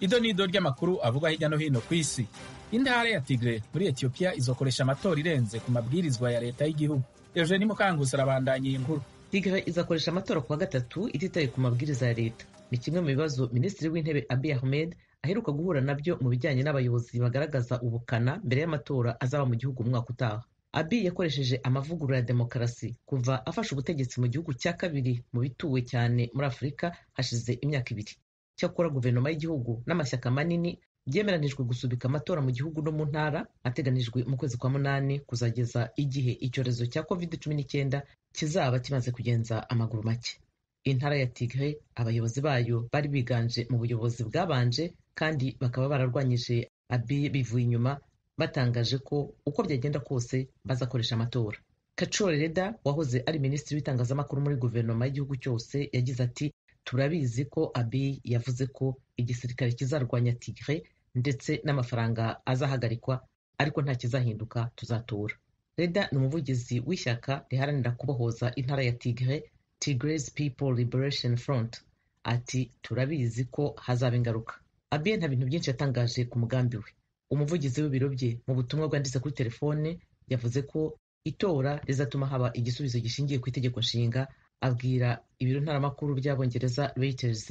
ido n'ido ry'amakuru avugwa hirya no hino ku isi. Intara ya tigre muri etiyopiya izokoresha amatora irenze ku mabwirizwa ya leta y'igihugu. Eugeni mukangusi arabandanya iyi nkuru. Tigre izakoresha amatora kuwa gatatu ititaye ku mabwiriza ya leta. Ni kimwe mu bibazo minisitiri w'intebe abiy ahmed aheruka guhura na byo mu bijyanye n'abayobozi bagaragaza ubukana mbere y'amatora azaba mu gihugu mu mwaka utaha. Abi yakoresheje amavugurura ya demokarasi kuva afashe ubutegetsi mu gihugu cya kabiri mu bituwe cyane muri afurika hashize imyaka ibiri. Cyakora guverinoma y'igihugu n'amashyaka manini byemeranijwe gusubika amatora mu gihugu no mu ntara ateganijwe mu kwezi kwa munani kuzageza igihe icyorezo cya covid cumi n'icyenda kizaba kimaze kugenza amaguru make. Intara ya tigre abayobozi bayo bari biganje mu buyobozi bwabanje kandi bakaba bararwanyije. Abi bivuye inyuma batangaje ko uko byagenda kose bazakoresha amatora. Kacoro reda wahoze ari minisitiri w'itangazamakuru muri guverinoma y'igihugu cyose yagize ati turabizi ko abi yavuze ko igisirikare kizarwanya tigre ndetse n'amafaranga azahagarikwa ariko nta kizahinduka tuzatora. Reda ni umuvugizi w'ishyaka riharanira kubohoza intara ya tigre tigres people liberation front. Ati turabizi ko hazaba ingaruka. Abiye nta bintu byinshi yatangaje ku mugambi we. Umuvugizi w'ibiro bye mu butumwa bwanditse kuri telefone yavuze ko itora rizatuma haba igisubizo gishingiye ku itegeko nshinga abwira ibiro ntaramakuru by'abongereza reuters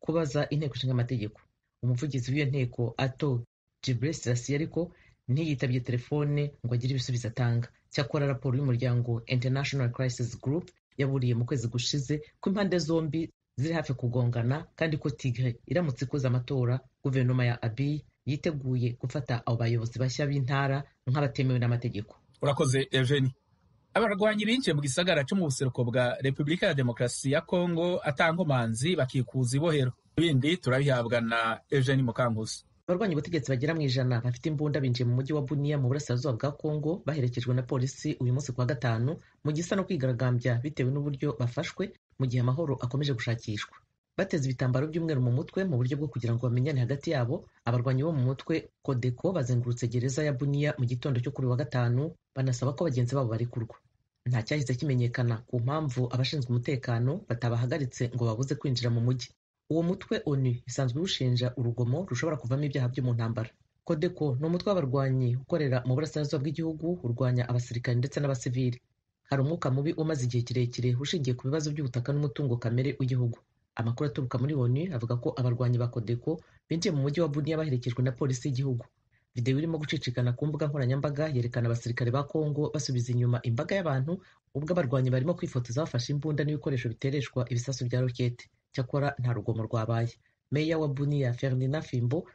kubaza inteko ishinga amategeko. Umuvugizi w'iyo nteko ato gibresilas ariko ntiyitabye telefone ngo agire ibisubizo atanga. Cyakora raporo y'umuryango international crisis group yaburiye mu kwezi gushize ko impande zombi ziri hafi kugongana kandi ko tigre iramutse ikoze amatora guverinoma ya abiy yiteguye gufata abo bayobozi bashya b'intara nk'abatemewe n'amategeko. Urakoze eugeni abarwanyi binjiye mu gisagara cyo mu buseruko bwa repubulika ya demokarasi ya kongo atankomanzi bakikuza ibohero. Ibindi turabihabwa na eugeni mukankusi. Abarwanya ubutegetsi bagera mu ijana bafite imbunda binjiye mu mujyi wa buniya mu burasirazuba bwa kongo baherekejwe na polisi uyu munsi kuwa gatanu mu gisa no kwigaragambya bitewe n'uburyo bafashwe mu gihe amahoro akomeje gushakishwa. Bateze ibitambaro by'umweru mu mutwe mu buryo bwo kugira ngo bamenyane hagati yabo. Abarwanyi bo mu mutwe kodeko bazengurutse gereza ya buniya mu gitondo cyo kuri wa gatanu banasaba ko bagenzi babo barekurwa nta cyahise kimenyekana ku mpamvu abashinzwe umutekano batabahagaritse ngo babuze kwinjira mu mujyi. Uwo mutwe onu isanzwe iwushinja urugomo rushobora kuvamo ibyaha byo mu ntambara. Kodeko ni umutwe w'abarwanyi ukorera mu burasirazuba bw'igihugu urwanya abasirikare ndetse n'abasivili. Hari umwuka mubi umaze igihe kirekire ushingiye ku bibazo by'ubutaka n'umutungo kamere w'igihugu. Amakuru aturuka muri onu avuga ko abarwanyi ba kodeko binjiye mu mujyi wa buniya baherekejwe na polisi y'igihugu. Videwo irimo gucicikana ku mbuga nkoranyambaga yerekana abasirikare ba kongo basubiza inyuma imbaga y'abantu ubwo abarwanyi barimo kwifotoza bafashe imbunda n'ibikoresho bitereshwa ibisasu bya rokete cyakora nta rugomo rwabaye. Meya wa buniya ferdinand fimbo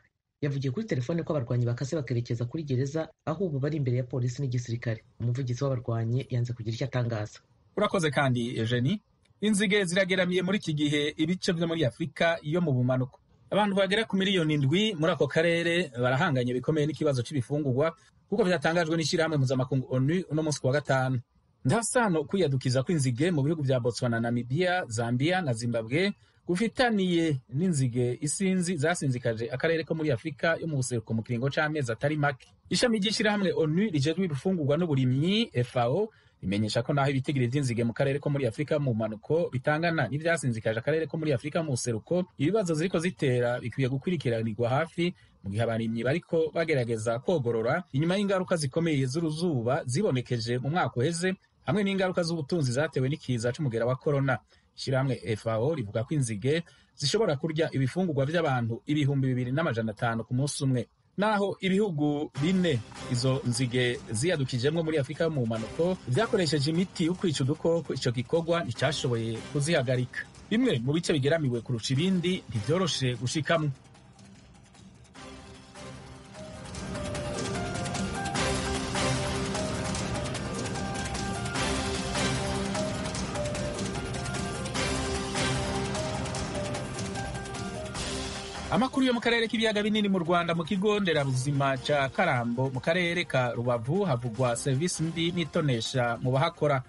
yavugiye kuri telefone ko abarwanyi bakase bakerekeza kuri gereza aho ubu bari imbere ya polisi n'igisirikare. Umuvugizi w'abarwanyi yanze kugira icyo atangaza. Urakoze kandi eugeni inzige zirageramiye muri iki gihe ibice byo muri afurika yo mu bumanuko. Abantu bagera ku miliyoni indwi muri ako karere barahanganye bikomeye n'ikibazo cy'ibifungurwa kuko byatangajwe n'ishyirahamwe mpuzamakungu onu uno munsi ku wa gatanu. Nta sano kwiyadukiza kw'inzige mu bihugu bya botswana namibia zambia na zimbabwe gufitaniye n'inzige isinzi zasinzikaje akarere ko muri afurika yo mu buseruko mu kiringo c'amezi atari make. Ishami ry'ishyirahamwe onu rijejwe ibifungurwa n'uburimyi fao rimenyesha ko naho ibitigiri vy'inzige mu karere ko muri afurika mu mpanuko bitangana n'ivyasinzikaje akarere ko muri afurika mu seruko ibibazo ziriko zitera bikwiye gukurikiranirwa hafi mu gihe abarimyi bariko bagerageza kogorora inyuma y'ingaruka zikomeye z'uruzuba zibonekeje mu mwaka uheze hamwe n'ingaruka z'ubutunzi zatewe n'ikiza c'umugera wa korona ishyirahamwe fao rivuga ko inzige zishobora kurya ibifungurwa by'abantu ibihumbi bibiri n'amajana atanu ku munsi umwe naho ibihugu bine izo nzige ziyadukijemwo muri afurika mu mpanuko vyakoresheje imiti yo kwica udukoko. Ico gikorwa nticyashoboye kuzihagarika. Bimwe mu bice bigeramiwe kurusha ibindi ntivyoroshe gushikamwo. Amakuru yo mu karere k'ibiyaga binini mu rwanda mu kigo nderabuzima ca karambo mu karere ka rubavu havugwa serivisi mbi n'itonesha mu bahakora.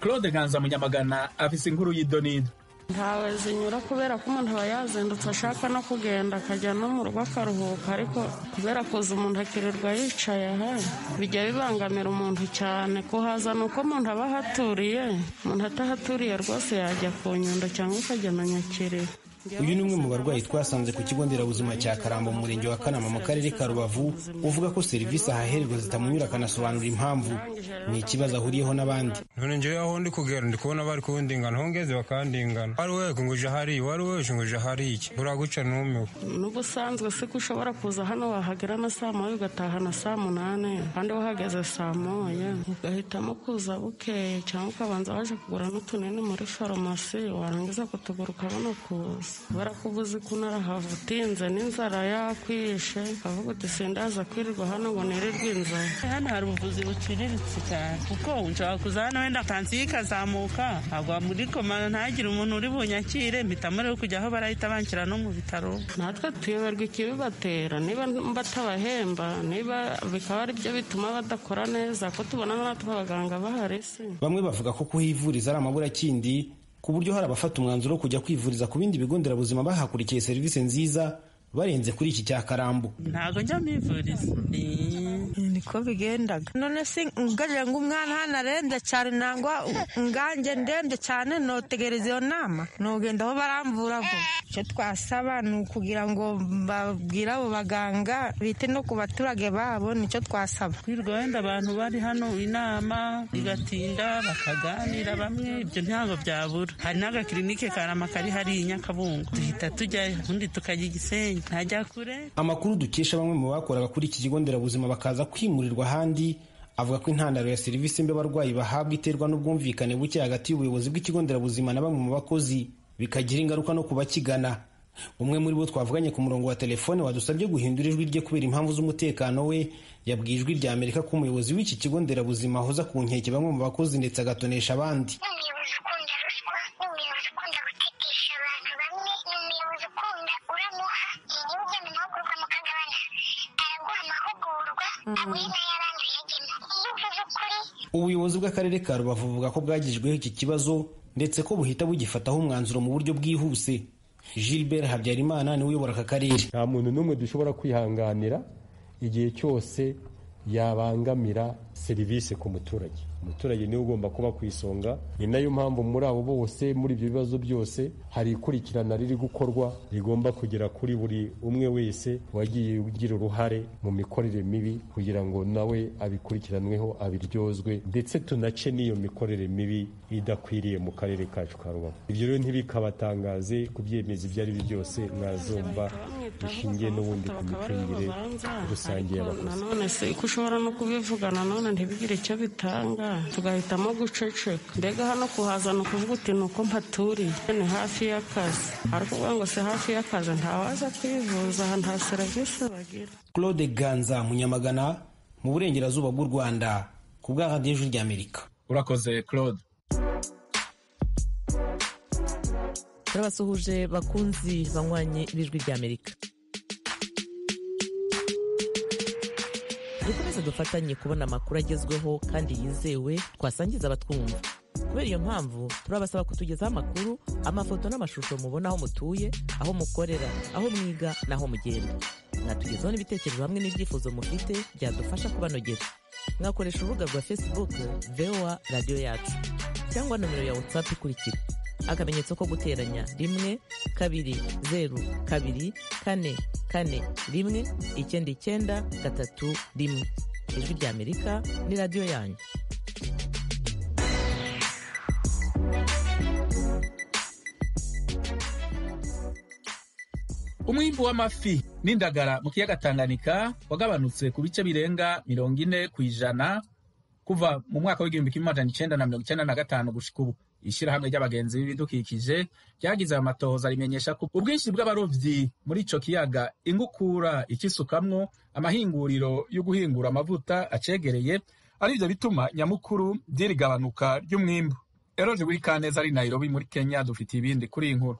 Claude ganza munyamagana afise inkuru y'idonido ntawe zinyura kubera ko umuntu aba yazindutse ashaka no kugenda akajya no mu rugo akaruhuka ariko kubera kuza umuntu akirirwa yicaye aha bijya bibangamira umuntu cyane. Kuhaza ni uko umuntu aba ahaturiye. Umuntu atahaturiye rwose yajya ku nyundo cyangwa akajya na nyakiriro. Uyu ni umwe mu barwayi twasanze ku kigo nderabuzima cya karambo mu murenge wa kanama mu karere ka rubavu uvuga ko serivisi ahahererwa zitamunyura akanasobanura impamvu. Ni ikibazo ahuriyeho n'abandi. None njyewe aho ndi kugera ndi kubona bari kundingana. Aho ngeze bakandingana. Wari wego ngo uje hariya wari weje ngo uje hariya iki? Uraguca numiwe n'ubusanzwe si ko ushobora kuza hano wahagera na saa moya ugataha na saa munani. Kandi wahageze saa moya ugahitamo kuza bukeye. Cyangwa ukabanza waje kugura n'utunini muri farumasi warangiza kutugura ukabona kuza. Kubera ko uba uzi ko unarahava utinze n'inzara yakwishe ukavuga uti sindaza kwirirwa hano ngo nirirwe inzara. Hano hari ubuvuzi buciriritse cyane. Kuko nshobora kuza hano wenda pansiyo ikazamuka agwa muri koma ntagire umuntu uri bunyakire. Mpitamo rero kujya aho barahita banshyira no mu bitaro. Natwe tuyoberwa ikibibatera. Niba batabahemba niba bikaba ari byo bituma badakora neza ko tubona natwe abaganga bahari se bamwe bavuga ko kuhivuriza ari amaburakindi ku buryo hari abafata umwanzuro wo kujya kwivuriza ku bindi bigo nderabuzima bahakurikiye serivisi nziza barenze kuri iki cya karambo ntabwo njya mbivuriza niko bigendaga. None se ngarira ngo umwana hano arembye cyane nangwa nganjye ndembye cyane notegereza iyo nama. Nugenda aho baramvura vuba icyo twasaba ni ukugira ngo babwire abo baganga bite no ku baturage babo ni cyo twasaba. Kwirirwa wenda abantu bari hano inama igatinda bakaganira bamwe ibyo ntabwo byabura. Hari n'agakirinike karama kari hariya i nyakabungo. Duhita tujyayo ubundi tukajya igisenyi ntajya kure amakuru dukesha bamwe mu bakoraga kuri iki kigo nderabuzima bakaza kwimurirwa ahandi avuga ko intandaro ya serivisi mbi abarwayi bahabwa iterwa n'ubwumvikane buke hagati y'ubuyobozi bw'ikigo nderabuzima na bamwe mu bakozi bikagira ingaruka no ku bakigana umwe muri bo twavuganye ku murongo wa telefone wadusabye guhindura ijwi rye kubera impamvu z'umutekano we. Yabwiye ijwi rya amerika ko umuyobozi w'iki kigo nderabuzima ahoza ku nkeke bamwe mu bakozi ndetse agatonesha abandi. Ubuyobozi bw'akarere ka rubavu buvuga ko bwagijweho iki kibazo ndetse ko buhita bugifataho umwanzuro mu buryo bwihuse. Gilbert habyarimana ni we uyobora aka karere. Nta muntu n'umwe dushobora kwihanganira igihe cyose yabangamira serivisi ku muturage. Umuturage ni we ugomba kuba ku isonga. Ni na yo mpamvu muri abo bose muri ibyo bibazo byose hari ikurikirana riri gukorwa rigomba kugera kuri buri umwe wese wagiye ugira uruhare mu mikorere mibi kugira ngo nawe abikurikiranweho abiryozwe ndetse tunace n'iyo mikorere mibi idakwiriye mu karere kacu ka rubavu. Ibyo rero ntibikabatangaze kubyemeza ibyo ari byo byose mwazumva bishingiye n'ubundi ku micungire rusange y'abakozi. Ushobora no kubivuga nanone ntibigire icyo bitanga. Tugahitamo guceceka. Mbega hano kuhazana ukuvuga uti ni uko mpaturiye ni hafi y'akazi. Ariko uvuga ngo si hafi y'akazi ntawaza kwivuza aha nta serivisi bagira. Claude ganza munyamagana mu burengerazuba bw'u rwanda ku bwa radiyo ijwi ry'amerika urakoze claude. Turabasuhuje bakunzi banywanye b'ijwi ry'amerika dukomeze dufatanye kubona amakuru agezweho kandi yizewe twasangiza abatwumva. Kubera iyo mpamvu turabasaba kutugezaho amakuru amafoto n'amashusho mubona aho mutuye aho mukorera aho mwiga n'aho mugenda. Mwatugezaho n'ibitekerezo hamwe n'ibyifuzo mufite byadufasha kubanogera. Mwakoresha urubuga rwa facebook voa radiyo yacu cyangwa nomero ya whatsapp ikurikira. Akamenyetso ko guteranya rimwe kabiri zeru kabiri kane kane rimwe icyenda icyenda gatatu rimwe. Ijwi rya amerika ni radiyo yanyu. Umwimbu w'amafi n'indagara mu kiyaga tanganyika wagabanutse ku bice birenga mirongo ine ku ijana kuva mu mwaka w'igihumbi kimwe magana icenda na mirongo icenda na gatanu gushika ubu ishyirahamwe ry'abagenzi b'ibidukikije ryagize ayo matohoza rimenyesha ko ubwinshi bw'abarovyi muri ico kiyaga. Ingukura ikisukamwo amahinguriro yo guhingura amavuta acegereye ari vyo bituma nyamukuru vy'irigabanuka ry'umwimbu. Eroje w'ikaneza ari nairobi muri kenya dufitiye ibindi kuri iyi nkuru.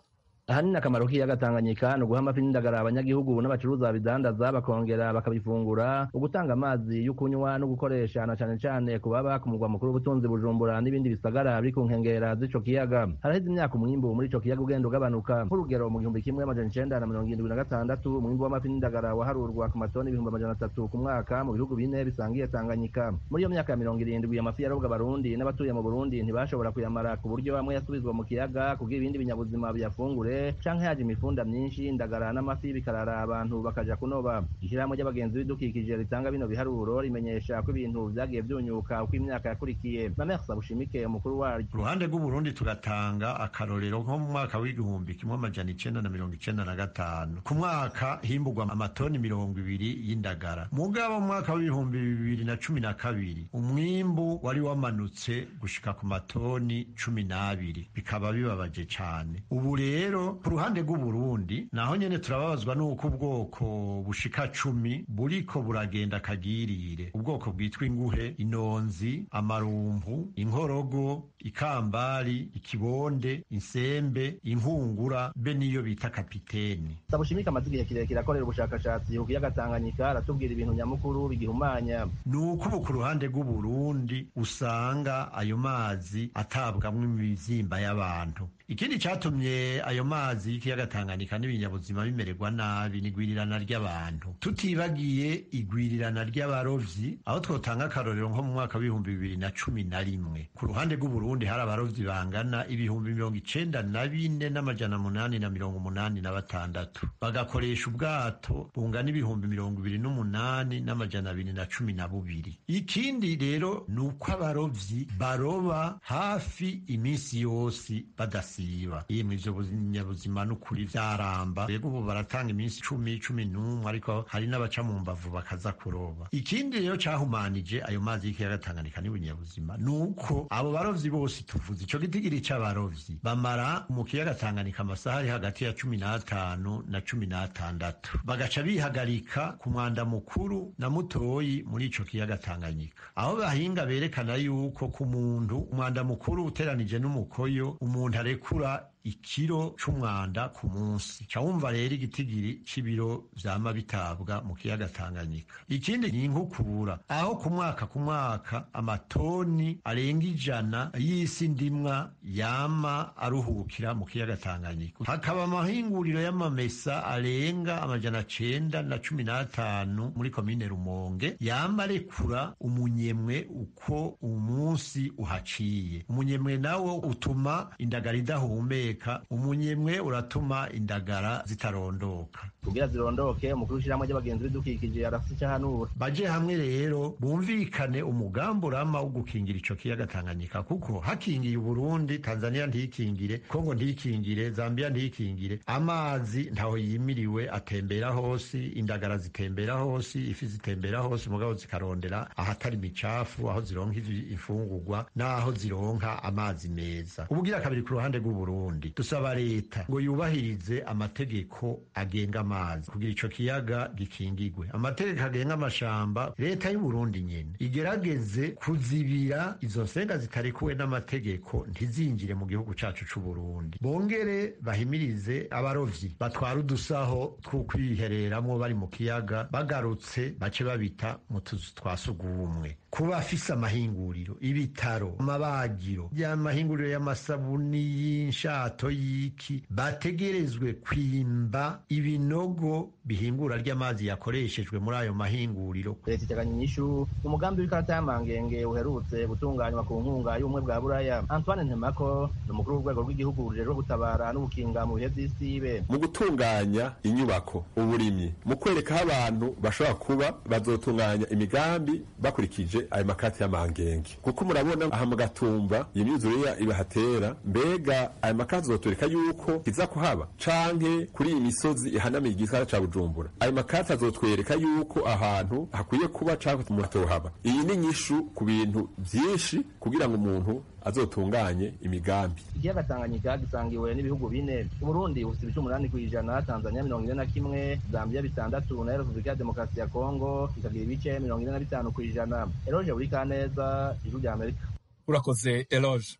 Ahanini akamaro k'ikiyaga Tanganyika ni uguha amafi abanyagihugu n'abacuruza babidandaza bakongera bakabifungura ugutanga amazi yo kunywa no gukoresha na cane cane ku baba ku mugwa mukuru w'ubutunzi Bujumbura n'ibindi bisagara biri ku nkengera z'ico kiyaga. Haraheze imyaka umwimbu muri ico kiyaga ugenda ugabanuka. Nk'urugero mu gihumbi kimwe amajana icenda na mirongo irindwi na gatandatu umwimbu w'amafi n'indagara waharurwa ku matoni ibihumbi amajana atatu ku mwaka mu bihugu bine bisangiye Tanganyika. Muri iyo myaka ya mirongo irindwi amafi yarobwa abarundi n'abatuye mu Burundi ntibashobora kuyamara ku buryo amwe yasubizwa mu kiyaga kugira ibindi binyabuzima biyafungure canke haje imifunda myinshi indagara n'amafi bikarara abantu bakaja kunoba. Ishirahamwe ry'abagenzi b'ibidukikije ritanga bino biharuro rimenyesha ko ibintu vyagiye vyunyuka uko imyaka yakurikiye. Na mersa bushimike umukuru waryo. Ku ruhande rw'uburundi tugatanga akarorero nko mu mwaka w'igihumbi kimwe amajana icenda na mirongo icenda na gatanu. Ku mwaka himbugwa amatoni mirongo ibiri y'indagara. Mugabo mu mwaka w'ibihumbi bibiri na cumi na kabiri umwimbu wari wamanutse gushika ku matoni cumi n'abiri. Bikaba bibabaje cane. Ubu rero ku ruhande rw'uburundi naho nyene turababazwa n'uko ubwoko bushika cumi buriko buragenda kagirire. Ubwoko bwitwa inguhe inonzi amarumpu inkorogo ikambari ikibonde insembe inkungura be niyo bita kapiteni. Sabushimike amaze igihe kirekire akorera ubushakashatsi. Ku kiyaga tanganyika aratubwira ibintu nyamukuru bigihumanya. Ni uko ubu ku ruhande rw'uburundi usanga ayo mazi atabwamwo imizimba y'abantu. Ikindi catumye ayo mazi y'ikiyaga tanganyika n'ibinyabuzima bimererwa nabi ni igwirirana ry'abantu. Tutibagiye igwirirana ry'abarovyi aho twotanga akarorero nko mu mwaka w'ibihumbi bibiri na cumi na rimwe. Ku ruhande rw'uburundi hari abarovyi bangana ibihumbi mirongo icenda na bine n'amajana munani na mirongo umunani na batandatu. Bagakoresha ubwato bungana ibihumbi mirongo ibiri n'umunani n'amajana abiri na cumi na bubiri. Ikindi rero ni uko abarovyi baroba hafi iminsi yose badasiba yemwe ivyo binyabuzima n'ukuri vyaramba. Rego ubu baratanga iminsi cumi cumi n'umwe ariko hari n'abaca mu mbavu bakaza kuroba. Ikindi rero cahumanije ayo mazi y'ikiyaga tanganyika n'ibinyabuzima ni uko abo barovyi bose tuvuze ico gitigiri c'abarovyi bamara mu kiyaga tanganyika amasaha ari hagati ya cumi n'atanu na cumi n'atandatu bagaca bihagarika ku mwanda mukuru na mutoyi muri ico kiyaga tanganyika. Aho bahinga berekana yuko ku muntu umwanda mukuru uteranije n'umukoyo umuntu arekura ikiro c'umwanda ku munsi. Ca wumva rero igitigiri c'ibiro vyama bitabwa mu kiyaga tanganyika. Ikindi ni inkukura. Aho ku mwaka ku mwaka amatoni arenga ijana y'isi ndimwa yama aruhukira mu kiyaga tanganyika. Hakaba amahinguriro y'amamesa arenga amajana cenda na cumi n'atanu muri komine rumonge. Yama arekura umunyemwe uko umunsi uhaciye. Umunyemwe nawo utuma indagara idahumeka. Umunyemwe uratuma indagara zitarondoka. Kugira zirondoke umukuru w'ishyirahamwe ry'abagenzi b'ibidukikije arafite icyo ahanura baje hamwe rero bumvikane umugambi urama wo gukingira ico kiyaga tanganyika kuko hakingiye uburundi tanzania ntikingire kongo ntikingire zambia ntikingire. Amazi ntaho yimiriwe atembera hose indagara zitembera hose ifi zitembera hose mugabo zikarondera ahatari imicafu aho zironka imfungurwa n'aho zironka amazi meza. Ubugira kabiri ku ruhande rw'uburundi. Dusaba leta ngo yubahirize amategeko agenga amazi. Kugira ico kiyaga gikingigwe. Amategeko agenga amashamba leta y'uburundi nyene igerageze kuzibira izo nsenga zitarekuwe n'amategeko ntizinjire mu gihugu cacu c'uburundi bongere bahimirize abarovyi. Batwara udusaho two kwihereramwo bari mu kiyaga bagarutse bace babita mu tuzu twa sugumwe. Kuba afise amahinguriro ibitaro amabagiro y'amahinguriro y'amasabuni y'inshato y'iki bategerezwe kwimba ibinogo bihingura ry'amazi yakoreshejwe muri ayo mahinguriro. Leta iteganya inyishu umugambi w'ikarata y'amangenge uherutse gutunganywa ku nkunga y'ubumwe bwa buraya. Antoine ntemako ni umukuru w'urwego rw'igihugu rujejwe gutabara n'ubukinga mu bihe vy'isibe mu gutunganya inyubako uburimyi mu kwereka aho abantu bashobora kuba bazotunganya imigambi bakurikije ayo makati y'amangenge kuko murabona aha mu gatumba iyo myuzure ibahatera mbega ayo makati azotwereka yuko iza kuhaba canke kuri iyi misozi ihanamiye igisagara ca bujumbura. Ayo makati azotwereka yuko ahantu hakwiye kuba canke mutohaba iyi ni nyishu ku bintu vyinshi kugira ngo umuntu azotunganye imigambi. Ikiyaga tanganyika gisangiwe n'ibihugu bine uburundi bufite ibice umunani ku ijana tanzania mirongo ine na kimwe zambia bitandatu na repubulika ya demokarasi ya kongo ikagira ibice mirongo ine na bitanu ku ijana. Eroge buri kaneza ijwi rya amerika. Urakoze eloge.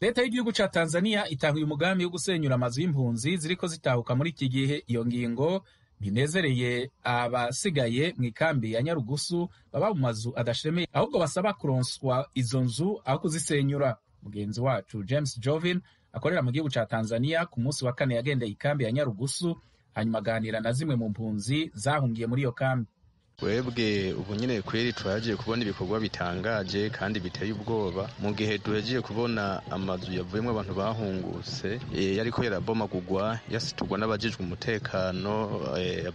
Leta y'igihugu ca tanzania itanguye umugambi wo gusenyura amazu y'impunzi ziriko zitahuka muri iki gihe. Iyo ngingo binezereye abasigaye mu ikambi ya nyarugusu baba mu mazu adashemeye ahubwo basaba kuronswa izo nzu aho kuzisenyura. Mugenzi wacu james jovin akorera mu gihugu ca tanzania ku munsi wa kane yagendeye ikambi ya nyarugusu hanyuma aganira na zimwe mu mpunzi zahungiye muri iyo kambi twebwe ubu nyine kweri turagiye kubona ibikorwa bitangaje kandi biteye ubwoba. Mu gihe duhegiye kubona amazu yavuyemo abantu bahungutse eh, yariko yarabomagurwa yasiturwa n'abajejwe umutekano eh,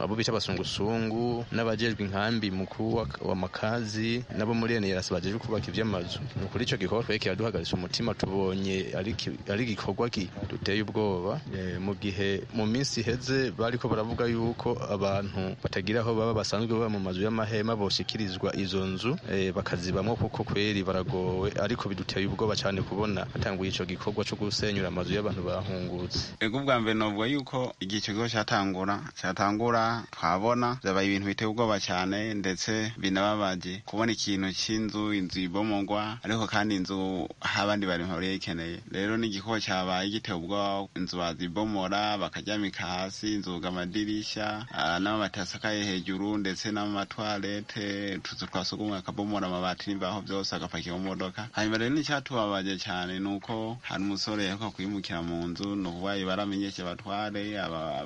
abo bita abasungusungu n'abajejwe inkambi mukuru wa- makazi nabo muri eneyasi bajejwe kubaka ivy'amazu. Ni ukuri ico gikorwa twari kiraduhagaritse umutima tubonye ari igikorwa duteye ubwoba. Eh, mu gihe mu minsi iheze bariko baravuga yuko abantu batagira aho baba basanzwe baba mu mazu y'amahema boshikirizwa izo nzu eh, bakazibamwo kuko kweri baragowe ariko biduteye ubwoba cyane kubona hatanguye ico gikorwa co gusenyura amazu y'abantu bahungutse. Ego ubwa mbere novuga yuko igihe icyo kigo cyatangura cyatangura twabona byabaye ibintu biteye ubwoba cyane ndetse binababaje kubona ikintu cy'inzu inzu ibomogwa ariko kandi inzu abandi bari bari bayikeneye rero n'igikorwa cyabaye giteye ubwoba inzu bazibomora bakaryamika hasi inzuga amadirisha ah, n'amabati asakaye hejuru ndetse n'amatwarete utuzu twa sugumwe akabomora amabati n'imbaho byose agapakira mu modoka hanyuma rero n'icyatubabaje cyane ni uko hari umusore yaheruka kwimukira mu nzu ni ukuvuga baramenyeshe aba-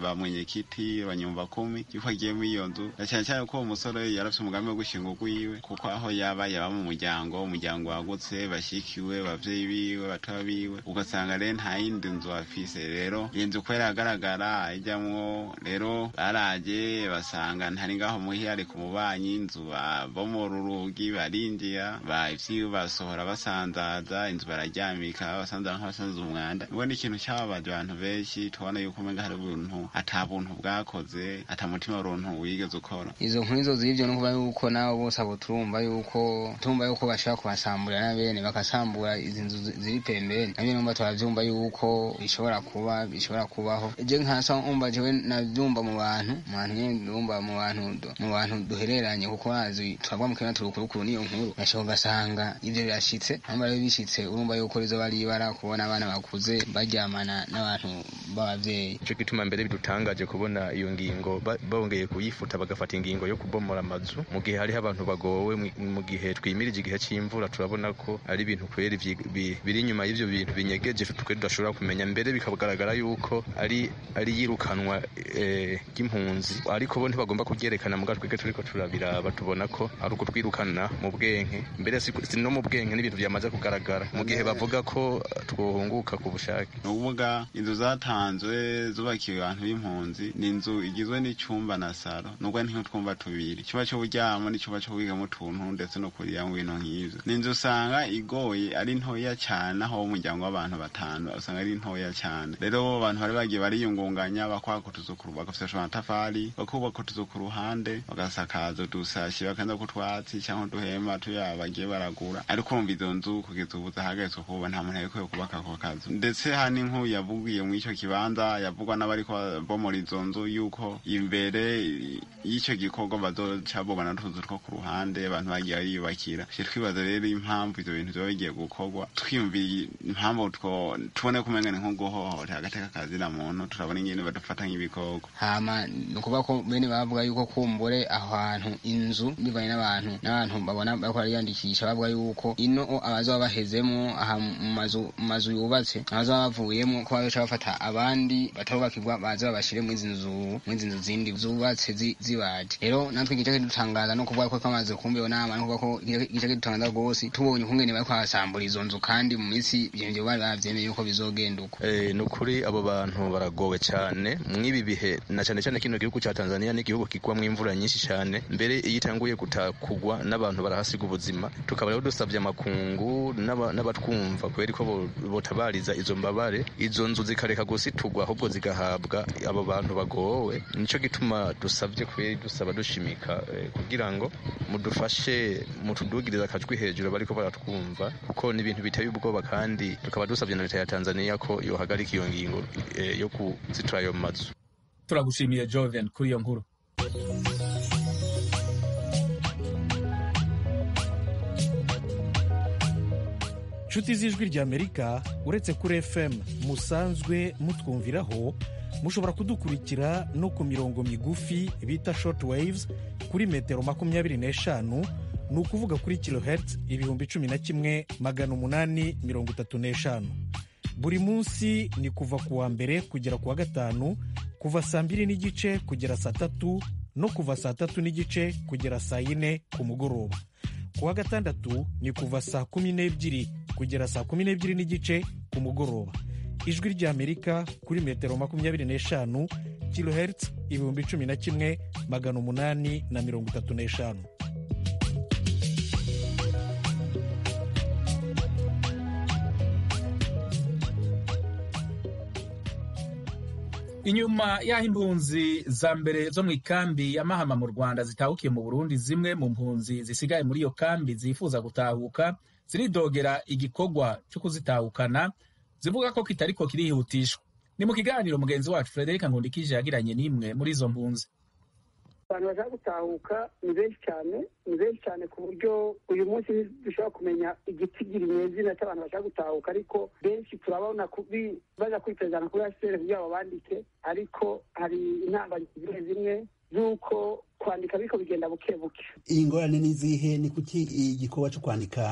ba abanyumva kumi yuko agiye muri iyo nzu. Na cyane cyane ko uwo musore yari afite umugambi wo gushinga urwiwe kuko aho yaba yaba mu muryango umuryango wagutse bashyikiwe abavyeyi biwe batoya biwe ugasanga rero nta yindi nzu afise. Rero iyi nzu kubera yagaragara ijyamwo rero baraje basanga ntari ngaho muhira ari ku mubanyi inzu babomora urugi barinjira bavyiwe basohora basanzaza inzu bararyamika basanzaza nk'abasanze umwanda. Ubwo ni ikintu cyababaje abantu benshi tubona yuko umenga hari ubuntu ata buntu bwakoze ata mutima w'uruntu wigeze ukora. Izo nkuru izo z'ibyo ni ukuvuga yuko nabo bose abo turumva yuko turumva yuko bashobora kubasambura na bene bakasambura izi nzu zi- ziri pembeni. Nabyo numva turavyumva yuko bishobora kuba bishobora kubaho. Je nkasa umva jewe navyumva mu bantu mu bantu nyene ndumva mu bantu du- mu bantu duhereranye kuko bazi turagwa mu kenya turukurukuru niyo nkuru. Nashobora ugasanga ivyo birashitse hamba rero bishitse urumva yuko rizoba ari ibara kubona abana bakuze baryamana n'abantu b'abavyeyi. Ico gituma mbere bidutangaje kubona iyo ngingo bongeye kuyifuta bagafata ingingo yo kubomora amazu. Mu gihe hariho abantu bagowe mu- gihe twimirije igihe c'imvura turabona ko ari ibintu kweri biri inyuma y'ivyo bintu binyegeje twe tudashobora kumenya. Mbere bikagaragara yuko ari ari yirukanwa eh, ry'impunzi. Ariko bo ntibagomba kubyerekana muga twebwe turiko turabiraba tubona ko ari ukutwirukana mu bwenge. Mbere si no mu bwenge n'ibintu vyamaze kugaragara. Mu gihe bavuga ko twohunguka ku bushake. Ni ukuvuga inzu zatanzwe zubakiwe abantu b'impunzi ni inzu igizwe n'icyumba na saro nubwo ni nk'utwumba tubiri. Icyumba cyo kuryama n'icyumba cyo kubikamo utuntu ndetse no kuriramo ibintu nk'ivyo. Ni inzu usanga igoye ari ntoya cyane aho umuryango w'abantu batanu usanga ari ntoya cyane rero bo abantu bari bagiye bariyungunganya bakwaka utuzu ku amatafari bakubaka utuzu ku ruhande. Bagasakaza udusashi bakanza kutwatsi cyangwa uduhema tuya bagiye baragura. Ariko urumva izo nzu kugeza ubu zahagaritswe kuba nta muntu yarekuye kubaka ako kazu. Ndetse hani nk'ubu yavugiye muri icyo kibanza yavugwa n'abariko bomora izo nzu yuko imbere y'icyo gikorwa bazoca bobona n'utuzu two ku ruhande abantu bagiye bariyubakira. Tuje twibaza rero impamvu ivyo bintu vyoba bigiye gukorwa. Twiyumvira impamvu tubone kumenya ni nko guhohotera agateka kazina muntu turabona ingene badufata nk'ibikoko hama ni ukuvuga ko bene bavuga yuko kumbure aho hantu inzu bivanye n'abantu n'abantu babona bariko bariyandikisha bavuga yuko ino abazoba bahezemo aha mu mazu mu mazu yubatse abazoba bavuyemo ko bazoca bafata abandi batarubakirwa baze babashire mu nzu muri nzu zindi zubatse zibaje rero natwe igice kidutangaza no kuvuga ko twamaze kumva ona no kuvuga ko igice kidutangaza rwose tubonye ukungene bariko barasambura izo nzu kandi mu minsi ivyo bari bavyemeye yuko bizogenda uko Eh, ni ukuri abo bantu baragowe cyane mw'ibi bihe na cyane cyane kino gihugu cya tanzania ni igihugu kigwamo imvura nyinshi cyane mbere iyo itanguye guta kugwa n'abantu barahasiga ubuzima tukaba rero dusabye amakungu n'aba- n'abatwumva kubera ko bo- botabariza izo mbabare izo nzu zikareka gusitugwa ahubwo zigahabwa abo bantu bagowe. Nicyo gituma dusabye kubera dusaba dushimika eh, kugira ngo mudufashe mutudugirize akajwi hejuru bariko baratwumva kuko ni ibintu biteye ubwoba kandi tukaba dusabye na leta ya tanzania ko yohagarika iyo ngingo eh, yo kuzitura ayo mazu. Turagushimiye joven kuri iyo nkuru. Nshuti z'ijwi ry'amerika uretse kuri fm musanzwe mutwumviraho mushobora kudukurikira no ku mirongo migufi bita short waves kuri metero makumyabiri n'eshanu ni ukuvuga kuri kilohertz ibihumbi cumi na kimwe magana umunani mirongo itatu n'eshanu. Buri munsi ni kuva ku wa mbere kugera ku wa gatanu kuva saa mbiri n'igice kugera saa tatu no kuva saa tatu n'igice kugera saa yine ku mugoroba. Ku wa gatandatu ni kuva saa kumi n'ebyiri kugera saa kumi n'ebyiri n'igice ku mugoroba. Ijwi ry'amerika kuri metero makumyabiri n'eshanu kilohertz ibihumbi cumi na kimwe magana umunani na mirongo itatu n'eshanu. Inyuma y'aho impunzi za mbere zo mu ikambi ya mahama mu rwanda zitahukiye mu burundi zimwe mu mpunzi zisigaye muri iyo kambi zifuza gutahuka ziridogera igikorwa cyo kuzitahukana zivuga ko kitariko kirihutishwa. Ni mu kiganiro mugenzi wacu frederic nkundikije yagiranye n'imwe muri izo mpunzi abantu bashaka gutahuka ni benshi cyane ni benshi cyane ku buryo uyu munsi dushobora kumenya igitigiri nyezina cy'abantu bashaka gutahuka ariko benshi turabona baza kwitezana kuri hcr kugira ngo bandike ariko hari intambara zimwe zimwe z'uko kwandika ariko bigenda buke buke. Iyi ngorane ni izihe? Ni kuki igikorwa cyo kwandika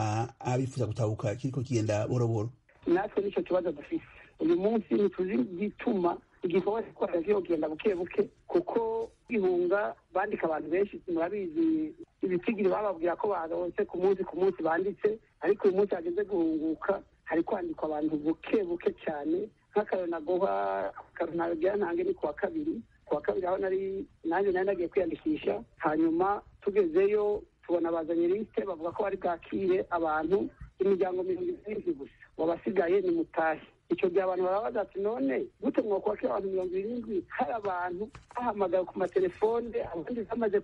abifuza gutahuka kiriko kigenda boroboro? Natwe ni cyo kibazo dufite uyu munsi ntituzi igituma igikorwa cyo kwandika kiriko kigenda buke buke kuko ihunga bandika abantu benshi murabizi ibitigiri bababwira ko baronse ku munsi ku munsi banditse ariko uyu munsi hageze guhunguka hari kwandikwa abantu buke buke cyane nk'akarero naguha nagira ntange ni kuwa kabiri kuwa kabiri aho nari nanjye nari nagiye kwiyandikisha hanyuma tugezeyo tubona bazanye lisite bavuga ko bari bwakire abantu imiryango mirongo irindwi gusa. Wabasigaye ni mutahe. Icyo gihe abantu barabaza ati none gute mwakwakira abantu mirongo irindwi hari abantu bahamagaye ku matelefone abandi bamaze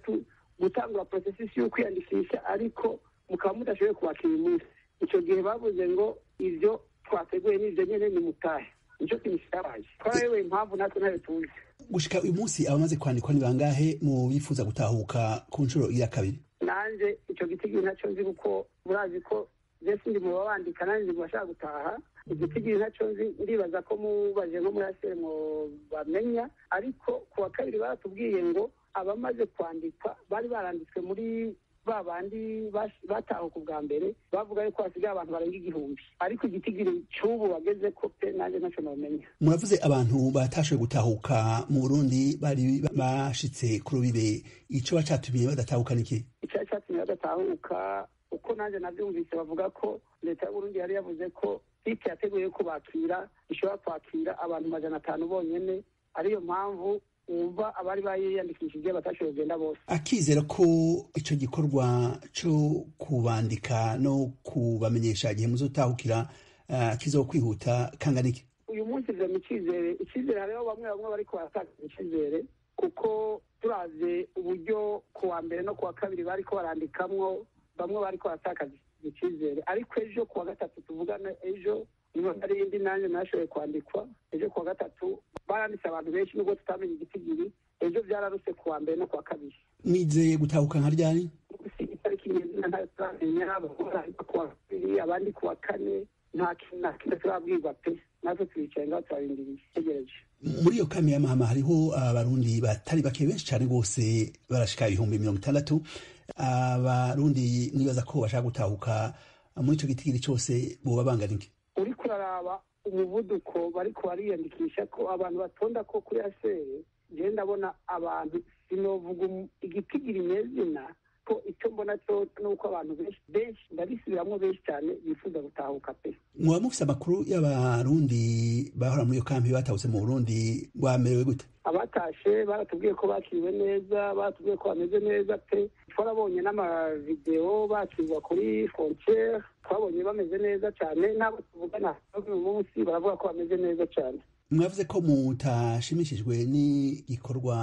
gutangura porosesisi yo kwiyandikisha ariko mukaba mudashoboye kubakira uyu munsi icyo gihe bavuze ngo ibyo twateguye n'ibyo nyine ni mutahe. Nicyo kintu cyabaye. Twayoboye impamvu natwe ntayo tuzi. Gushika uyu munsi abamaze kwandikwa ni bangahe mu bifuza gutahuka ku nshuro ya kabiri? Nanjye icyo gitigiri na cyo nzi kuko murazi ko mbese ndi mu babandika nanjye ndi bashaka gutaha. Igitigiri na cyo nzi ndibaza ko mubaje nko muri asere mu bamenya. Ariko ku wa kabiri baratubwiye ngo abamaze kwandikwa bari baranditswe muri ba bandi batahuka ubwa mbere bavuga yuko hasigaye abantu barenga igihumbi. Ariko igitigiri cy'ubu bageze ko pe nanjye ntacyo namenya muravuze abantu batashoboye gutahuka mu burundi bari bashitse ku rubibe. Icyo bacatumye badatahuka niki icyari cyatumye badatahuka uko nanjye nabyumvise bavuga ko leta y'uburundi yari yavuze ko site yateguye kubakira ishobora kwakira abantu majana atanu bonyine ariyo mpamvu wumva abari bayiyandikishije batashoboye kugenda bose. Akizera ko icyo gikorwa cyo kubandika no kubamenyesha igihe muzotahukira uh, kizokwihuta kangana iki uyu munsi vema icyizere icyizere hariho bamwe bamwe bari kuhatakaza icyizere kuko turaze uburyo ku wa mbere no ku wa kabiri bari ko barandikamwo bamwe bari kuhatakaza icyizere ariko ejo ku wa gatatu tuvugana ejo niba hari indi nanjye nashoboye kwandikwa. Ejo ku wa gatatu baranditse abantu benshi nubwo tutamenya igitigiri ejo byararuse ku wa mbere no ku wa kabiri. Mwizeye gutahuka nka ryari? Itariki turamenya bamwe ku wa kabiri abandi ku wa kane nta kintu na kimwe turabwirwa pe. Natwe turicaye ngaho turarindiriye. Tegereje. Muri iyo kami y'amahama hariho abarundi batari bake benshi cyane rwose barashika ibihumbi mirongo itandatu. Abarundi nibaza ko bashaka gutahuka muri icyo gitigiri cyose boba bangana iki? Uriko uraraba umuvuduko bariko bariyandikisha ko abantu batonda ko kuri asere jewe ndabona abantu sinovuga igitigiri nyezina ko icyo mbona cyo ni uko abantu benshi benshi ndabisubiramwo benshi cyane bifuza gutahuka pe. Mwaba mufise amakuru y'abarundi bahora muri iyo kampi batahutse mu burundi bamerewe gute? Abatashe baratubwiye ko bakiriwe neza baratubwiye ko bameze neza pe. Twarabonye n'amavidewo bakirwa kuri frontiere twabonye bameze neza cyane n'abo tuvugana uyu munsi baravuga ko bameze neza cyane. Mwavuze ko mutashimishijwe n'igikorwa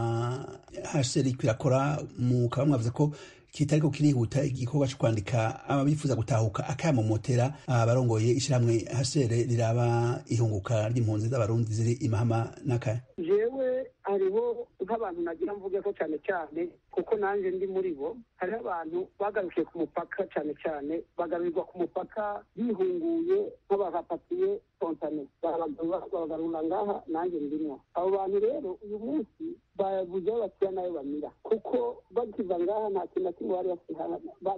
hcr kirakora mukaba mwavuze ko kitariko kirihuta igikorwa cyo kwandika ababifuza gutahuka akayamomotera abarongoye ishyirahamwe hcr riraba ihunguka ry'impunzi z'abarundi ziri imahama n'akaya jewe hariho nk'abantu nagira mvuge ko cyane cyane kuko nanjye ndi muri bo hariho abantu bagarukiye ku mupaka cyane cyane bagarurirwa ku mupaka bihunguye nk'abahapatiye spontane babagarura ngaha nanjye ndimo abo bantu rero uyu munsi babuze aho bashyira na yo bamira. Kuko bakiva ngaha nta kintu na kimwe bari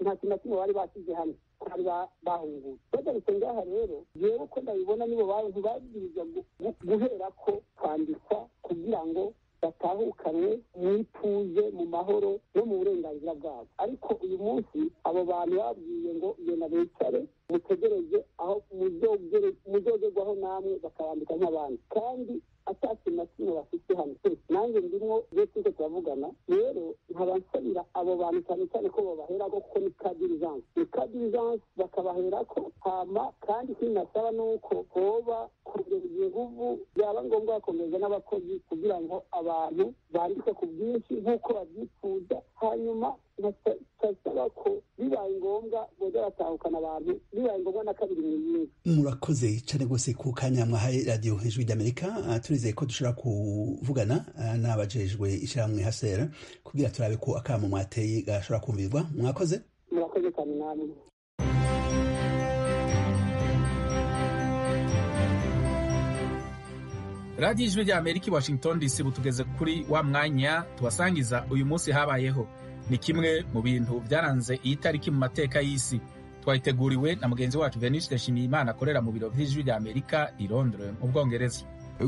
nta kintu na kimwe bari basize hano. Bari bahunguye. Bagarutse ngaha rero jewe uko ndabibona nibo bantu babwirizwa guhera ko kwandikwa kugira ngo batahe batahukanwe mu mahoro no mu burenganzira bwabo. Ariko uyu munsi abo bantu babwiye ngo genda bicare mutegereze aho muzogerwaho namwe bakabandika nk'abandi. Kandi atakintu na kimwe bafite hano. Nanjye ndimo iyo turiko turavugana rero nkaba nsabira abo bantu cyane cyane ko babaherako kuko ni ka dirijanse ni ka dirijanse bakabaherako hama kandi ikindi nasaba ni uko hoba kongereza inguvu byaba ngombwa bakongereza n'abakozi kugira ngo abantu bandike ku bwinshi nk'uko babyifuza hanyuma nkasaba ko bibaye ngombwa boza batahukana abantu bibaye ngombwa na kabiri mu yindi murakoze cyane rwose ku kanya mwahaye radiyo hejuru ry'amerika turizeye ko dushobora kuvugana n'abajejwe ishyirahamwe hasera kugira turabe ko akamo mwateye gashobora kumvirwa. Mwakoze. Murakoze cyane namwe radiyo ijwi rya amerika i washington dc butugeze kuri wa mwanya tubasangiza uyu munsi habayeho. Ni kimwe mu bintu byaranze iyi tariki mu mateka y'isi. Twayiteguriwe na mugenzi wacu veniste nshimiyimana akorera mu biro by'ijwi rya amerika i londres mu bwongereza.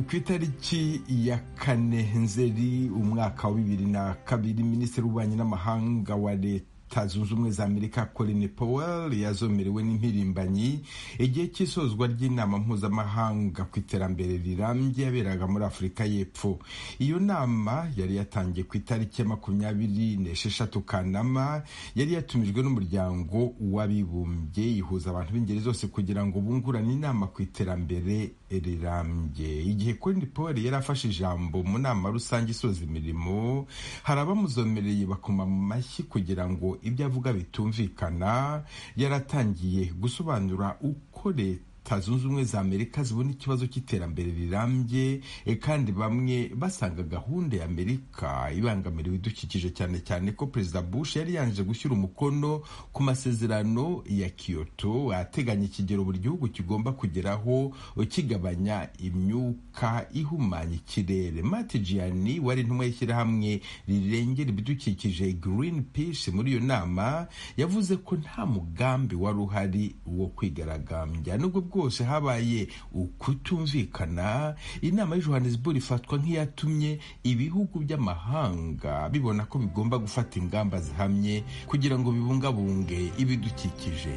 Ku itariki ya kane nzeri umwaka wa bibiri na kabiri minisitiri w'ububanyi n'amahanga wa leta zunze ubumwe za amerika colin powell yazomerewe n'impirimbanyi. Igihe cy'isozwa ry'inama mpuzamahanga ku iterambere rirambye yaberaga muri afurika y'epfo. Iyo nama yari yatangiye ku itariki ya makumyabiri n'esheshatu kanama yari yatumijwe n'umuryango w'abibumbye ihuza abantu b'ingeri zose kugira ngo bungurane inama ku iterambere rirambye igihe colin powell yari afashe ijambo mu nama rusange isoza imirimo. Hari abamuzomereye bakoma mu mashyi kugira ngo ibyo avuga bitumvikana. Yaratangiye gusobanura uko leta zunze ubumwe za amerika zibona ikibazo cy'iterambere rirambye kandi bamwe basanga gahunda ya amerika ibangamira ibidukikije cyane cyane ko perezida bush yari yanje gushyira umukono ku masezerano ya kyoto ateganya ikigero buri gihugu kigomba kugeraho kigabanya imyuka ihumanya ikirere. Mati gianni wari intumwa y'ishyirahamwe rirengera ibidukikije green peace muri iyo nama yavuze ko nta mugambi wari uhari wo kwigaragambya. Nubwo bwose habaye ukutumvikana. Inama y'Johannesburg ifatwa nk'iyatumye ibihugu by'amahanga bibona ko bigomba gufata ingamba zihamye kugira ngo bibungabunge ibidukikije.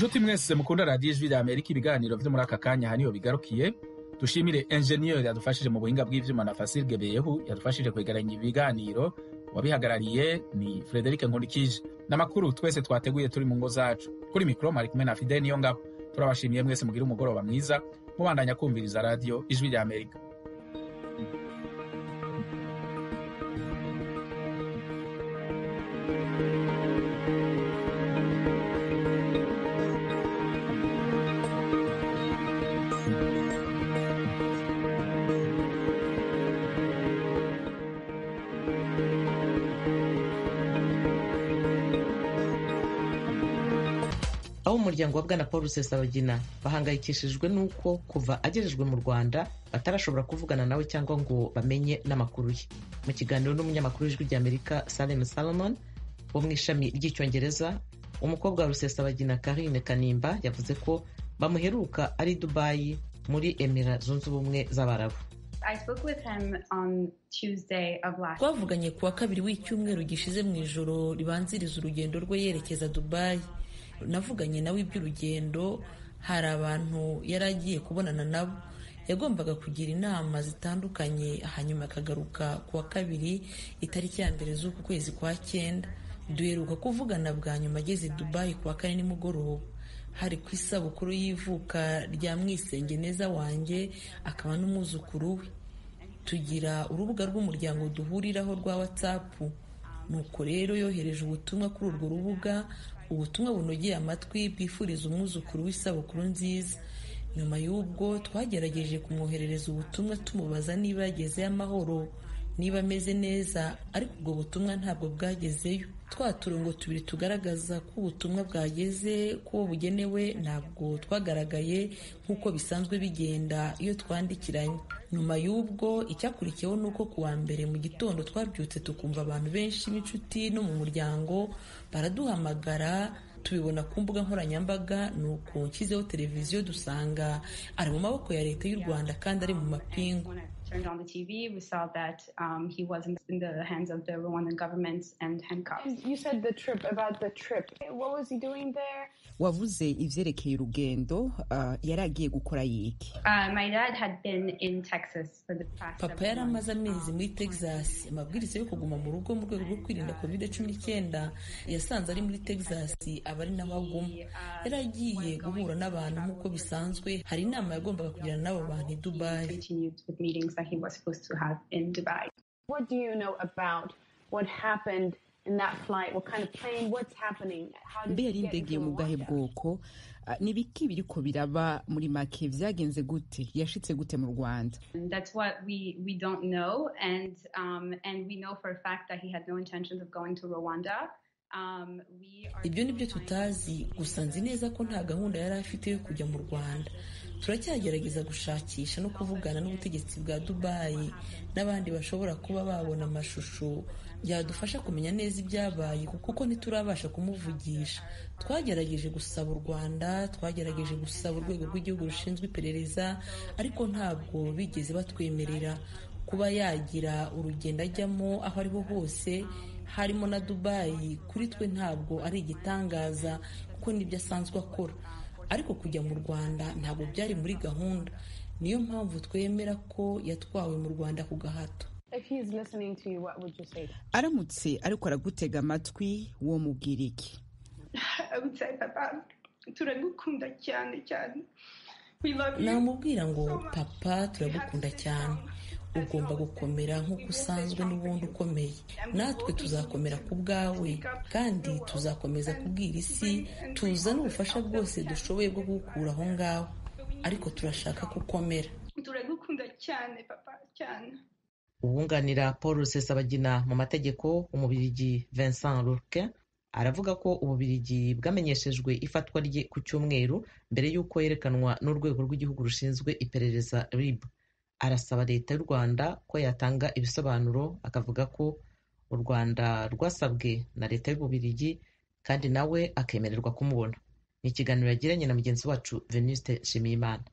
Inshuti mwese mukunda radiyo ijwi amerika ibiganiro byo muri aka kanya aha ni ho bigarukiye. Dushimire enjeniyeri yadufashije mu buhinga bw'ibyuma na fasirge beyehu yadufashije kwegeranya ibiganiro. Wabihagarariye ni frederic nkundikije. N'amakuru twese twateguye turi mu ngo zacu. Kuri mikoro mari kumwe na fide niyo ngabo turabashimiye mwese mugire umugoroba mwiza mubandanya kumviriza radiyo ijwi rya amerika. Abo umuryango wa bwana paul rusesabagina bahangayikishijwe n'uko kuva agejejwe mu rwanda batarashobora kuvugana nawe cyangwa ngo bamenye n'amakuru ye. Mu kiganiro n'umunyamakuru w'ijwi ry'amerika salem salomon wo mu ishami ry'icyongereza umukobwa wa rusesabagina karine kanimba yavuze ko bamuheruka ari dubayi muri emira zunze ubumwe z'abarabu. Twavuganye ku wa kabiri w'icyumweru gishize mu ijoro ribanziriza urugendo rwe yerekeza dubayi navuganye nawe iby'urugendo hari abantu yari agiye kubonana nabo. Yagombaga kugira inama zitandukanye hanyuma akagaruka ku wa kabiri itariki ya mbere z'uku kwezi kwa cyenda. Duheruka kuvugana bwa nyuma ageze dubayi ku wa kane nimugoroba. Hari ku isabukuru y'ivuka rya mwisengeneza wanjye akaba n'umwuzukuru we. Tugira urubuga rw'umuryango duhuriraho rwa watsapu nuko rero yohereje ubutumwa kuri urwo rubuga ubutumwa bunogeye amatwi bwifuriza umwuzukuru w'isabukuru nziza. Nyuma y'ubwo twagerageje kumwoherereza ubutumwa tumubaza niba yagezeyo amahoro niba ameze neza ariko ubwo butumwa ntabwo bwagezeyo. Twa turongo tubiri tugaragaza ko ubutumwa bwageze ko bugenewe ntabwo twagaragaye nk'uko bisanzwe bigenda iyo twandikiranye. Nyuma y'ubwo icyakurikiyeho ni uko ku wa mbere mu gitondo twabyutse tukumva abantu benshi b'inshuti no mu muryango baraduhamagara tubibona ku mbuga nkoranyambaga ni uko nshyizeho televiziyo dusanga ari mu maboko ya leta y'u rwanda kandi ari mu mapingu. Turned on the TV, we saw that um, he was in, in the hands of the Rwandan government and handcuffed. You said the trip, about the trip. What was he doing there? wavuze ivyerekeye urugendo uh, yari agiye gukora yiki? My dad had been in Texas for the past papa yari amaze amezi muri texas. Amabwiriza yo kuguma mu rugo mu rwego rwo kwirinda covid cumi n'icyenda yasanze ari muri texas aba ari naho aguma yari agiye guhura n'abantu nk'uko bisanzwe. Hari inama yagombaga kugirana n'abo bantu i dubayi continued with meetings that he was supposed to have in Dubai. What do you know about what happened mbe yari indege yo mu bwahe bwoko uh, ni ibiki biriko biraba muri make? Vyagenze gute? Yashitse gute mu rwanda? Ibyo nibyo tutazi. gusa nzi neza ko nta gahunda yari afite yo kujya mu rwanda. Turacyagerageza gushakisha no kuvugana n'ubutegetsi bwa dubayi n'abandi bashobora kuba babona amashusho. Byadufasha kumenya neza ibyabaye kuko ntiturabasha kumuvugisha. Twagerageje gusaba u rwanda twagerageje gusaba urwego rw'igihugu rushinzwe iperereza ariko ntabwo bigeze batwemerera kuba yagira urugendo ajyamo aho ariho hose. Harimo na dubayi kuri twe ntabwo ari igitangaza kuko ni byo asanzwe akora. Ariko kujya mu rwanda ntabwo byari muri gahunda niyo mpamvu twemera ko yatwawe mu rwanda ku gahato If he's listening to you, what would you say? aramutse ariko aragutega amatwi wo mubwira iki I would say, Papa, turagukunda cyane cyane. We love you. namubwira ngo papa turagukunda cyane ugomba gukomera nk'uko usanzwe n'ubundi ukomeye. Natwe tuzakomera ku bwawe kandi tuzakomeza kubwira isi tuza n'ubufasha bwose dushoboye bwo gukura aho ngaho. Ariko turashaka ko ukomera turagukunda cyane papa cyane. Uwunganira paul rusesabagina mu mategeko umubirigi vincent rurke aravuga ko ububirigi bwamenyeshejwe ifatwa rye ku cyumweru mbere y'uko yerekanwa n'urwego rw'igihugu rushinzwe iperereza rib. Arasaba leta y'u rwanda ko yatanga ibisobanuro akavuga ko u rwanda rwasabwe na leta y'ububirigi kandi nawe akemererwa kumubona. Ni ikiganiro yagiranye na mugenzi wacu venuste nshimiyimana.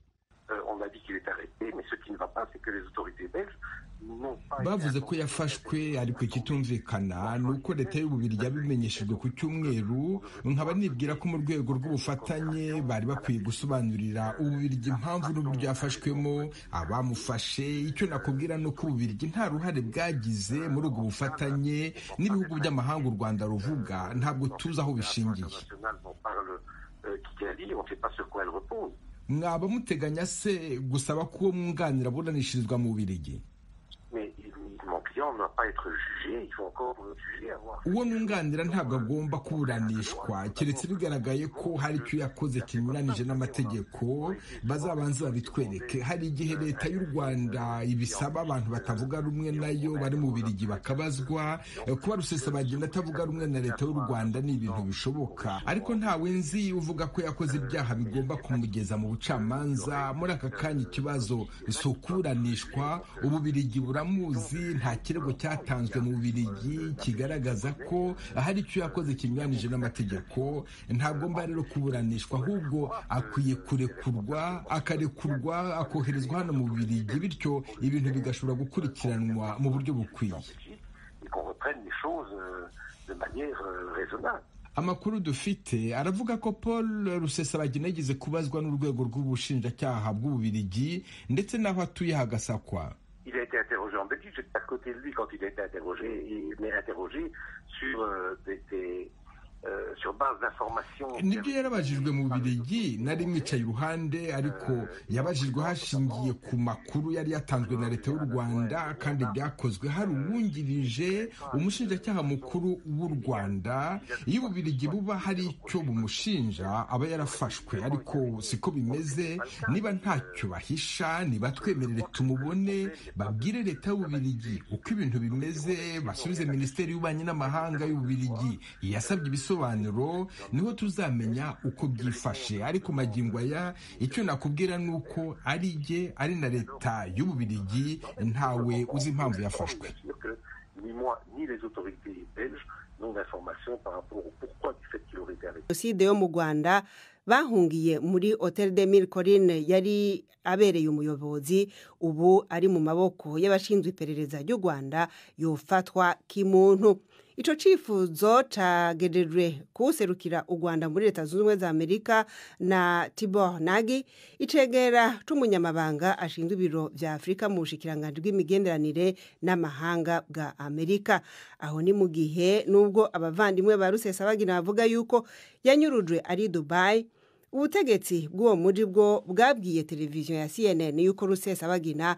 Pas, bavuze ko yafashwe ariko ikitumvikana ni uko leta y'ububirigi yabimenyeshejwe ku cyumweru nkaba nibwira ko mu rwego rw'ubufatanye bari bakwiye gusobanurira ububirigi impamvu n'uburyo yafashwemo abamufashe. Icyo nakubwira ni uko ububirigi nta ruhare bwagize muri ubwo bufatanye n'ibihugu by'amahanga u rwanda ruvuga. Ntabwo tuzi aho bishingiye. Mwaba muteganya se gusaba ko uwo mwunganira aburanishirizwa mu bubirigi uwo mwunganira ntabwo agomba kuburanishwa keretse bigaragaye ko hari icyo yakoze kinyuranije n'amategeko bazabanze babitwereke. Hari igihe leta y'u rwanda ibisaba abantu batavuga rumwe nayo bari mu birigi bakabazwa kuba kuba rusesabagina atavuga rumwe na leta y'u rwanda ni ibintu bishoboka. Ariko ntawe nzi uvuga ko yakoze ibyaha bigomba kumugeza mu bucamanza. Muri aka kanya ikibazo si ukuburanishwa ububirigi buramuzi nta kirego cyatanzwe mu bubirigi kigaragaza ko hari icyo yakoze kinyuranije n'amategeko ntagomba rero kuburanishwa ahubwo akwiye kurekurwa akarekurwa akoherezwa hano mu bubirigi bityo ibintu bigashobora gukurikiranwa mu buryo bukwiye. Amakuru dufite aravuga ko paul rusesabagina yigeze kubazwa n'urwego rw'ubushinjacyaha bw'ububirigi ndetse n'aho atuye hagasakwa. Belgique, j'étais à côté de lui quand il a été interrogé, interrogé sur euh, des, des, ni byo yarabajijwe mu birigi nari mwicaye iruhande ariko yabajijwe hashingiye ku makuru yari yatanzwe na leta y'u rwanda kandi byakozwe hari uwungirije umushinjacyaha mukuru w'u rwanda iyo ububirigi buba hari icyo bumushinja aba yarafashwe ariko siko bimeze niba ntacyo bahisha niba twemerere tumubone babwire leta y'ububirigi uko ibintu bimeze basubize minisiteri y'ububanyi n'amahanga y'ububirigi yasabye ibisobanuro ni ho tuzamenya uko byifashe. Ariko magingo aya icyo nakubwira ni uko ari jye ari na leta y'ububirigi ntawe uzi impamvu yafashwe. Jenoside yo mu rwanda bahungiye muri hotel de mille corine yari abereye umuyobozi ubu ari mu maboko y'abashinzwe iperereza ry'u rwanda yofatwa k'imuntu. Icyo cyifuzo cyagerejwe kuwuserukira u rwanda muri leta zunze ubumwe za amerika na tibor nagi icegera c'umunyamabanga ashinzwe ibiro bya afurika mu bushikiranganji bw'imigenderanire n'amahanga bwa amerika. Aho ni mu gihe nubwo abavandimwe ba rusesabagina bavuga yuko yanyurujwe ari dubayi ubutegetsi bw'uwo muri bwo bwabwiye televiziyo ya cnn yuko rusesabagina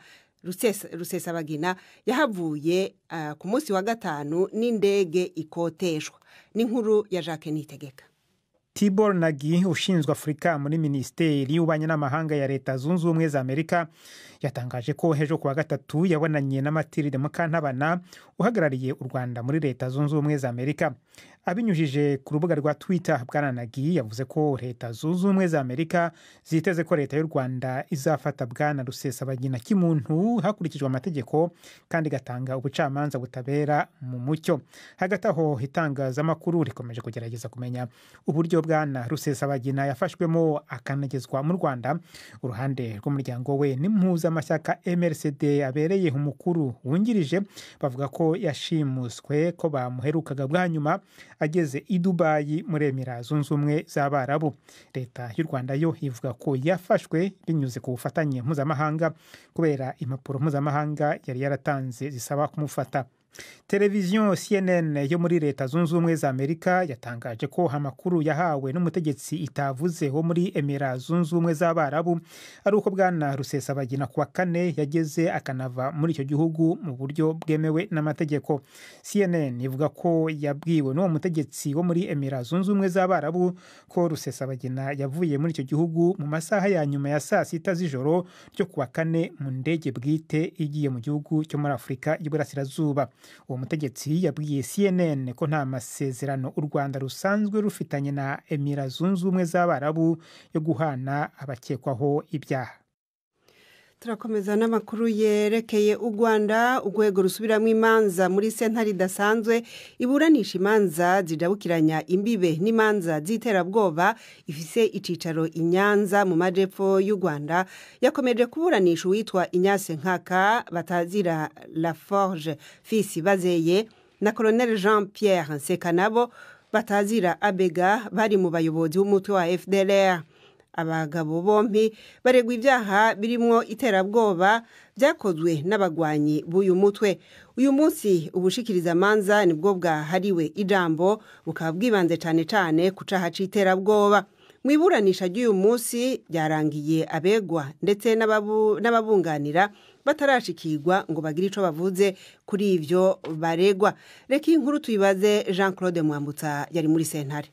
rusesabagina yahavuye ku munsi wa gatanu n'indege ikoteshwa. N'inkuru ya jacques nitegeka. Tibor nagi ushinzwe afurika muri minisiteri y'ububanyi n'amahanga ya leta zunze ubumwe za amerika yatangaje ko ejo kuwa gatatu yabonanye na matilde mukantabana uhagarariye u rwanda muri leta zunze ubumwe za amerika. Abinyujije ku rubuga rwa twitter bwananagi yavuze ko leta zunze ubumwe za amerika ziteze ko leta y'u rwanda izafata bwana rusesabagina kimuntu hakurikijwe amategeko kandi igatanga ubucamanza butabera mu mucyo. Hagati aho itangazamakuru rikomeje kugerageza kumenya uburyo bwana rusesabagina yafashwemo akanagezwa mu rwanda. Uruhande rw'umuryango we n'impuzamashyaka mrcd abereye umukuru wungirije bavuga ko yashimuswe ko bamuherukaga bwa nyuma ageze i dubayi muri emira zunze ubumwe z'abarabu leta y'u rwanda yo ivuga ko yafashwe binyuze ku bufatanye mpuzamahanga kubera impapuro mpuzamahanga yari yaratanze zisaba kumufata. Televiziyo cnn yo muri leta zunze ubumwe za amerika yatangaje ko amakuru yahawe n'umutegetsi itavuze wo muri emira zunze ubumwe z'abarabu ari uko bwana rusesabagina kuwa kane yageze akanava muri icyo gihugu mu buryo bwemewe n'amategeko. Cnn ivuga ko yabwiwe n'uwo mutegetsi wo muri emira zunze ubumwe z'abarabu ko rusesabagina yavuye muri icyo gihugu mu masaha ya nyuma ya saa sita z'ijoro ryo kuwa kane mu ndege bwite igiye mu gihugu cyo muri afurika y'iburasirazuba uwo mutegetsi yabwiye cnn ko nta masezerano u rwanda rusanzwe rufitanye na emira zunze ubumwe z'abarabu yo guhana abakekwaho ibyaha. Turakomeza n'amakuru yerekeye u rwanda urwego rusubiramo imanza muri sentare idasanzwe iburanisha imanza zidabukiranya imbibe n'imanza z'iterabwoba ifise icyicaro i nyanza mu majepfo y'u rwanda. Yakomeje kuburanisha uwitwa inyase nkaka batazira la forge fisi bazeye na colonel jean pierre nsekanabo batazira abega bari mu bayobozi b'umutwe wa fdr abagabo bombi baregwa ibyaha birimo iterabwoba byakozwe n'abagwanyi b'uyu mutwe. Uyu munsi ubushikirizamanza ni bwo bwahariwe ijambo bukaba bwibanze cyane cyane ku cyaha cy'iterabwoba mu iburanisha ry'uyu munsi byarangiye abegwa ndetse n'ababunganira batarashikirwa ngo bagire icyo bavuze kuri ibyo baregwa. Reka iyi nkuru tuyibaze jean claude mwambutsa yari muri sentare.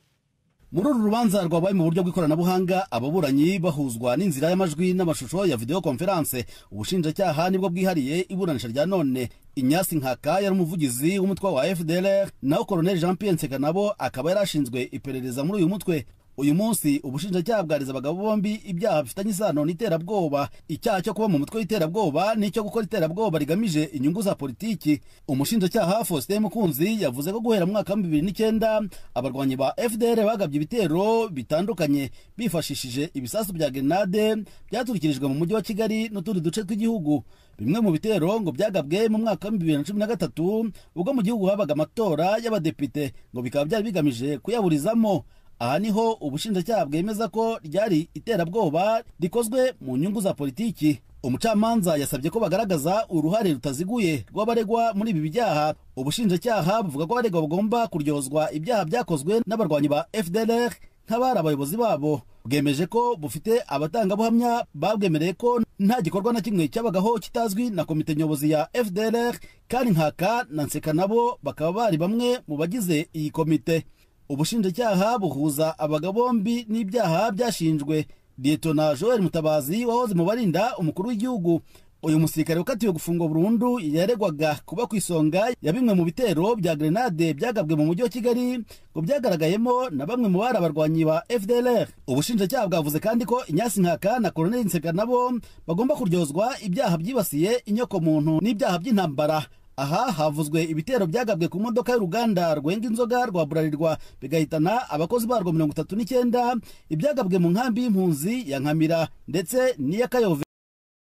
Muri uru rubanza rwabaye mu buryo bw'ikoranabuhanga ababuranyi bahuzwa n'inzira y'amajwi n'amashusho ya videwo konferanse ubushinjacyaha ni bwo bwihariye iburanisha rya none. Inyasi nkaka yari umuvugizi w'umutwe wa fdr naho koroneli jean pierre nsekanabo akaba yari ashinzwe iperereza muri uyu mutwe. Uyu munsi ubushinjacyaha bwariza abagabo bombi ibyaha bifitanye isano n'iterabwoba. Icyaha cyo kuba mu mutwe w'iterabwoba n'icyo gukora iterabwoba rigamije inyungu za politiki. Umushinjacyaha faustin mukunzi yavuze ko guhera mu mwaka wa bibiri n'icyenda abarwanyi ba fdr bagabye ibitero bitandukanye. Bifashishije ibisasu bya grenade byaturikirijwe mu mujyi wa kigali n'utundi duce tw'igihugu. Bimwe mu bitero ngo byagabwe mu mwaka wa bibiri na cumi na gatatu ubwo mu gihugu habaga amatora y'abadepite. Ngo bikaba byari bigamije kuyaburizamo. Aha ni ho ubushinjacyaha bwemeza ko ryari iterabwoba rikozwe mu nyungu za politiki. Umucamanza yasabye ko bagaragaza uruhare rutaziguye rw'abaregwa muri ibi byaha. Ubushinjacyaha buvuga ko abaregwa bagomba kuryozwa ibyaha byakozwe n'abarwanyi ba fdlr nk'abari abayobozi babo. Bwemeje ko bufite abatangabuhamya babwemereye ko nta gikorwa na kimwe cyabagaho kitazwi na komite nyobozi ya fdlr kandi nkaka na nseka nabo bakaba bari bamwe mu bagize iyi komite. Ubushinjacyaha buhuza abagabo bombi n'ibyaha byashinjwe. Liyetona joel mutabazi wahoze mu barinda umukuru w'igihugu. Uyu musirikare wakatiwe gufungwa burundu yaregwaga kuba ku isonga ya bimwe mu bitero bya grenade byagabwe mu mujyi wa kigali ngo byagaragayemo na bamwe mu bari abarwanyi ba fdlr ubushinjacyaha bwavuze kandi ko inyasi nkaka na koroneli nseka nabo bagomba kuryozwa ibyaha byibasiye inyokomuntu n'ibyaha by'intambara. Aha havuzwe ibitero byagabwe ku modoka y'uruganda rwenga inzoga rwa burarirwa bigahitana abakozi barwo mirongo itatu n'icyenda ibyagabwe mu nkambi y'impunzi ya nkamira ndetse n'iya kayove.